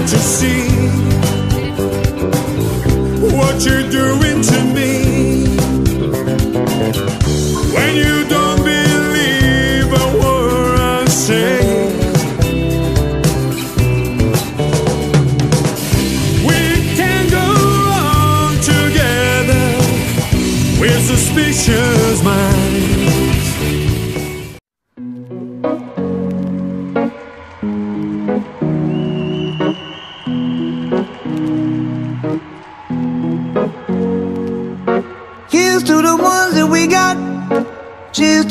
to see what you're doing to me. When you don't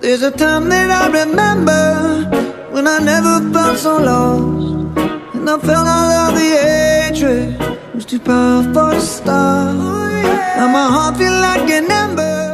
There's a time that I remember when I never felt so lost. And I felt all of the hatred was too powerful to stop. Oh, now my heart feel like an ember.